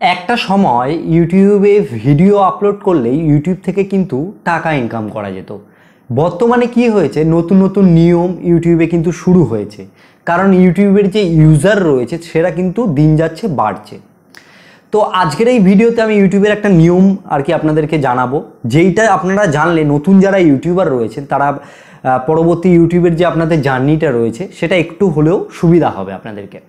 একটা সময় ইউটিউবে ভিডিও আপলোড করলেই ইউটিউব থেকে কিন্তু টাকা ইনকাম করা যেত। বর্তমানে কি হয়েছে? নতুন নতুন নিয়ম ইউটিউবে কিন্তু শুরু হয়েছে। কারণ ইউটিউবের যে ইউজার রয়েছে সেটা কিন্তু দিন যাচ্ছে, বাড়ছে। তো আজকের এই ভিডিওতে আমি ইউটিউবের একটা নিয়ম আর কি আপনাদেরকে জানাব। যেইটা আপনারা জানলে, নতুন যারা ইউটিউবার রয়েছেন তারা পরবর্তী ইউটিউবের যে আপনাদের জার্নিটা রয়েছে, সেটা একটু হলেও সুবিধা হবে আপনাদেরকে।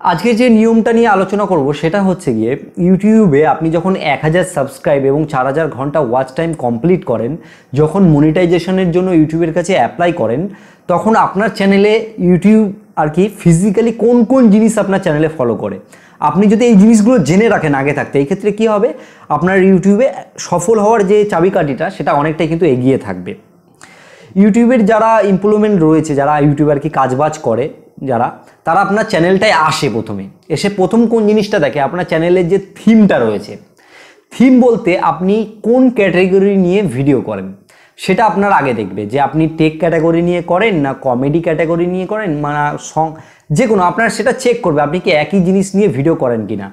আজকে যে নিয়মটা নিয়ে আলোচনা করব, সেটা হচ্ছে গিয়ে ইউটিউবে আপনি যখন এক হাজার সাবস্ক্রাইব এবং চার হাজার ঘণ্টা ওয়াচ টাইম কমপ্লিট করেন, যখন মনিটাইজেশনের জন্য ইউটিউবের কাছে অ্যাপ্লাই করেন, তখন আপনার চ্যানেলে ইউটিউব আর কি ফিজিক্যালি কোন কোন জিনিস আপনার চ্যানেলে ফলো করে। আপনি যদি এই জিনিসগুলো জেনে রাখেন আগে থাকতে, এই ক্ষেত্রে কী হবে? আপনার ইউটিউবে সফল হওয়ার যে চাবিকাঠিটা, সেটা অনেকটাই কিন্তু এগিয়ে থাকবে। ইউটিউবের যারা ইমপ্লুমেন্ট রয়েছে, যারা ইউটিউবার কি কাজবাজ করে যারা, তারা আপনার চ্যানেলটায় আসে প্রথমে। এসে প্রথম কোন জিনিসটা দেখে? আপনার চ্যানেলের যে থিমটা রয়েছে। থিম বলতে আপনি কোন ক্যাটাগরি নিয়ে ভিডিও করেন? সেটা আপনার আগে দেখবে যে আপনি টেক ক্যাটাগরি নিয়ে করেন না কমেডি ক্যাটাগরি নিয়ে করেন মানে সং যে কোনো। আপনার সেটা চেক করবে, আপনি কি একই জিনিস নিয়ে ভিডিও করেন কি না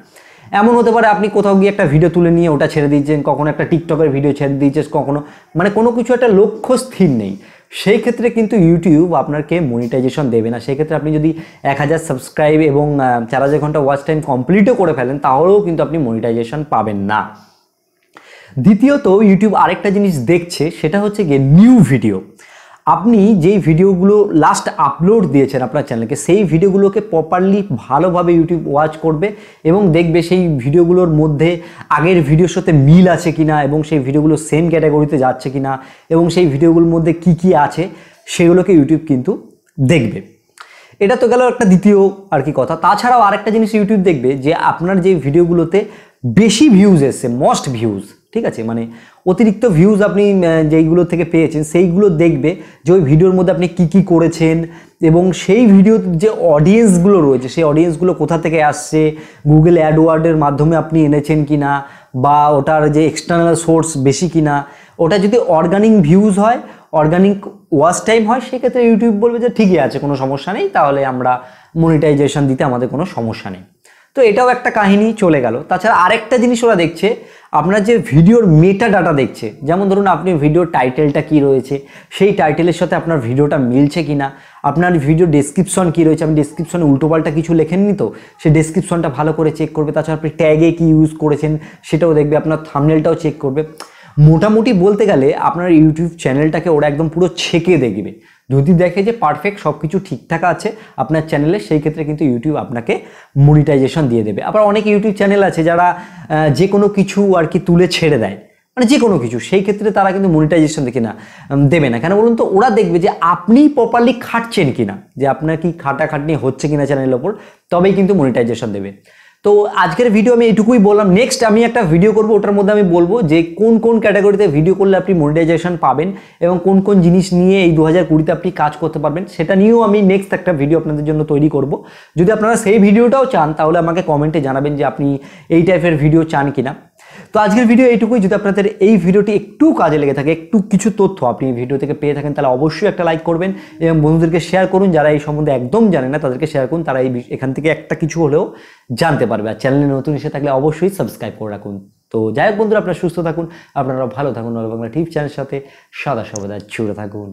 এমন হতে পারে আপনি কোথাও গিয়ে একটা ভিডিও তুলে নিয়ে ওটা ছেড়ে দিয়েছেন, কখনো একটা টিকটকের ভিডিও ছেড়ে দিয়েছেন, কখনো মানে কোনো কিছু একটা লক্ষ্য স্থির নেই। সেই ক্ষেত্রে কিন্তু ইউটিউব আপনাকে মনিটাইজেশন দেবে না। সেক্ষেত্রে আপনি যদি এক হাজার সাবস্ক্রাইব এবং চার হাজার ঘণ্টা ওয়াচ টাইম কমপ্লিটও করে ফেলেন, তাহলেও কিন্তু আপনি মনিটাইজেশন পাবেন না। দ্বিতীয়ত ইউটিউব আরেকটা জিনিস দেখছে, সেটা হচ্ছে গিয়ে নিউ ভিডিও আপনি যেই ভিডিওগুলো লাস্ট আপলোড দিয়েছেন আপনার চ্যানেলকে সেই ভিডিওগুলোকে প্রপারলি ভালোভাবে ইউটিউব ওয়াচ করবে এবং দেখবে সেই ভিডিওগুলোর মধ্যে আগের ভিডিওর সাথে মিল আছে কিনা এবং সেই ভিডিওগুলো সেম ক্যাটাগরিতে যাচ্ছে কিনা এবং সেই ভিডিওগুলোর মধ্যে কি কি আছে, সেগুলোকে ইউটিউব কিন্তু দেখবে। এটা তো গেল একটা দ্বিতীয় আর কি কথা। তাছাড়াও আরেকটা জিনিস ইউটিউব দেখবে যে আপনার যে ভিডিওগুলোতে বেশি ভিউজ এসছে মোস্ট ভিউজ ঠিক আছে? মানে অতিরিক্ত ভিউজ আপনি যেইগুলো থেকে পেয়েছেন, সেইগুলো দেখবে যে ওই ভিডিওর মধ্যে আপনি কি কি করেছেন এবং সেই ভিডিওর যে অডিয়েন্সগুলো রয়েছে, সেই অডিয়েন্সগুলো কোথা থেকে আসছে গুগল অ্যাডওয়ার্ডের মাধ্যমে আপনি এনেছেন কি না বা ওটার যে এক্সটার্নাল সোর্স বেশি কি না ওটা যদি অর্গানিক ভিউজ হয় অর্গানিক ওয়াচ টাইম হয়, সেক্ষেত্রে ইউটিউব বলবে যে ঠিকই আছে, কোনো সমস্যা নেই, তাহলে আমরা মনিটাইজেশন দিতে আমাদের কোনো সমস্যা নেই। তো এটাও একটা কাহিনী চলে গেল। তাছাড়া আরেকটা জিনিস ওরা দেখছে আপনার যে ভিডিওর মেটা ডাটা দেখছে, যেমন ধরুন আপনি ভিডিওর টাইটেলটা কি রয়েছে, সেই টাইটেলের সাথে আপনার ভিডিওটা মিলছে কিনা, আপনার ভিডিও ডেসক্রিপশন কি রয়েছে, আপনি ডেসক্রিপশনে উল্টোপাল্টা কিছু লেখেননি তো? সেই ডেসক্রিপশনটা ভালো করে চেক করবে, তাছাড়া আপনি ট্যাগে কি ইউজ করেছেন, সেটাও দেখবে, আপনার থামনেলটাও চেক করবে। মোটামুটি বলতে গেলে আপনার ইউটিউব চ্যানেলটাকে ওরা একদম পুরো ছেঁকে দেখবে। যদি দেখে যে পারফেক্ট সব কিছু ঠিকঠাক আছে আপনার চ্যানেলে সেই ক্ষেত্রে কিন্তু ইউটিউব আপনাকে মনিটাইজেশন দিয়ে দেবে। আবার অনেক ইউটিউব চ্যানেল আছে যারা যে কোনো কিছু আর কি তুলে ছেড়ে দেয়। মানে যে কোনো কিছু, সেই ক্ষেত্রে তারা কিন্তু মনিটাইজেশন দেখে না দেবে না। কেন বলুন তো, ওরা দেখবে যে আপনি প্রপারলি খাটছেন কিনা, যে আপনার কি খাটাখাটনি হচ্ছে কিনা চ্যানেলের ওপর, তবেই কিন্তু মনিটাইজেশন দেবে। তো আজকের ভিডিও আমি এটুকুই বললাম। নেক্সট আমি একটা ভিডিও করব, ওটার মধ্যে আমি বলব যে কোন কোন ক্যাটাগরিতে ভিডিও করলে আপনি মনিটাইজেশন পাবেন এবং কোন কোন জিনিস নিয়ে এই দু হাজার কুড়িতে আপনি কাজ করতে পারবেন, সেটা নিয়েও আমি নেক্সট একটা ভিডিও আপনাদের জন্য তৈরি করব। যদি আপনারা সেই ভিডিওটাও চান, তাহলে আমাকে কমেন্টে জানাবেন যে আপনি এই টাইপের ভিডিও চান কিনা। তো আজকের ভিডিও এইটুকুই। যদি আপনাদের এই ভিডিওটি একটু কাজে লেগে থাকে, একটু কিছু তথ্য আপনি এই ভিডিও থেকে পেয়ে থাকেন, তাহলে অবশ্যই একটা লাইক করবেন এবং বন্ধুদেরকে শেয়ার করুন। যারা এই সম্বন্ধে একদম জানে না, তাদেরকে শেয়ার করুন। তারা এই এখান থেকে একটা কিছু হলেও জানতে পারবে। আর চ্যানেলে নতুন এসে থাকলে অবশ্যই সাবস্ক্রাইব করে রাখুন। তো যাই হোক বন্ধুরা, আপনারা সুস্থ থাকুন আপনারা ভালো থাকুন। বাংলা টিভি চ্যানেলের সাথে সদা সর্বদা জুড়ে থাকুন।